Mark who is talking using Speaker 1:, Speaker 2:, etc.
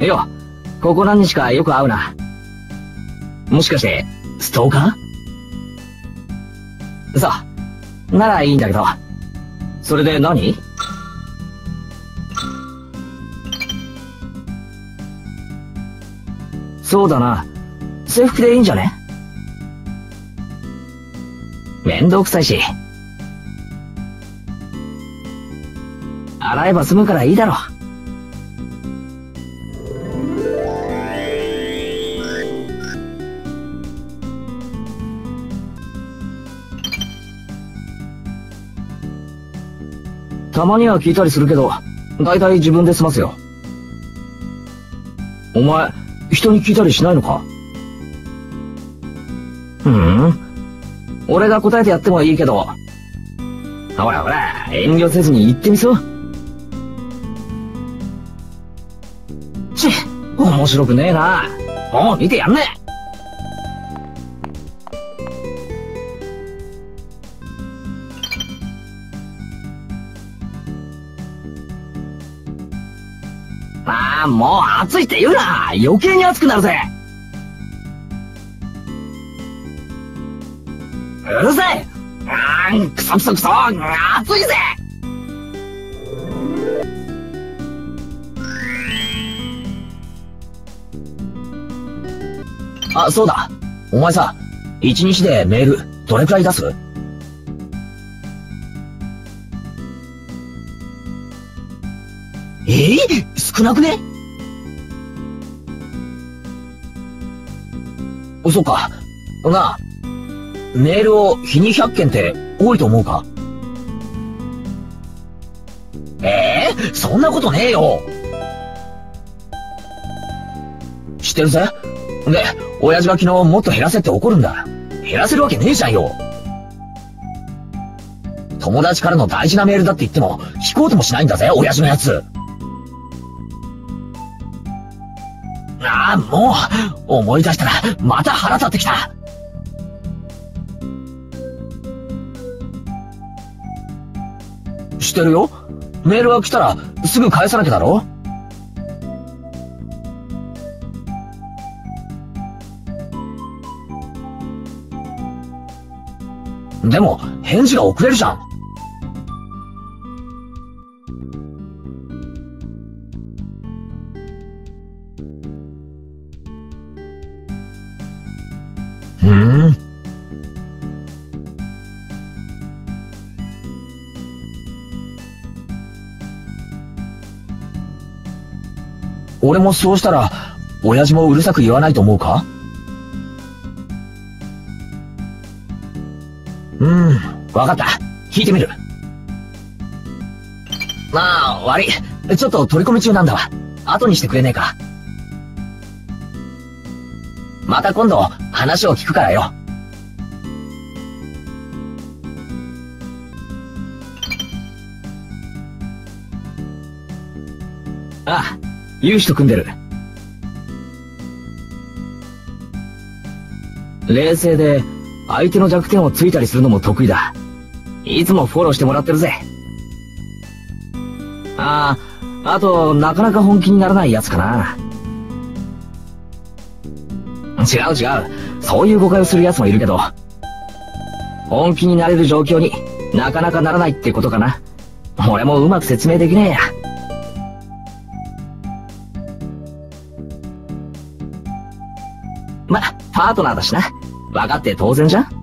Speaker 1: いや、ここ何日かよく会うな。もしかして、ストーカー？さあ、ならいいんだけど。それで何？そうだな。制服でいいんじゃね？めんどくさいし。洗えば済むからいいだろ。たまには聞いたりするけど、だいたい自分で済ますよ。お前、人に聞いたりしないのか？ふん？俺が答えてやってもいいけど。ほらほら、遠慮せずに言ってみそう。ち、面白くねえな。もう見てやんねえ。ああ、もう暑いって言うな。余計に暑くなるぜ。うるせえ。あーん、くそくそくそ暑いぜ。あ、そうだ。お前さ、一日でメール、どれくらい出す？ええー、少なくね？そうか。なあ、メールを日に100件って多いと思うか？ええー、そんなことねえよ知ってるぜ。で、親父が昨日もっと減らせって怒るんだ。減らせるわけねえじゃんよ。友達からの大事なメールだって言っても、聞こうともしないんだぜ、親父のやつ。ああ、もう、思い出したら、また腹立ってきた。してるよ。メールが来たら、すぐ返さなきゃだろでも、返事が遅れるじゃん。ふん。俺もそうしたら、親父もうるさく言わないと思うか？うん、わかった。聞いてみる。まあ、悪い。ちょっと取り込み中なんだわ。後にしてくれねえか。また今度、話を聞くからよ。ああ、勇士と組んでる。冷静で、相手の弱点をついたりするのも得意だ。いつもフォローしてもらってるぜ。ああ、あと、なかなか本気にならないやつかな。違う違う。そういう誤解をする奴もいるけど、本気になれる状況になかなかならないってことかな。俺もうまく説明できねえや。ま、パートナーだしな。分かって当然じゃん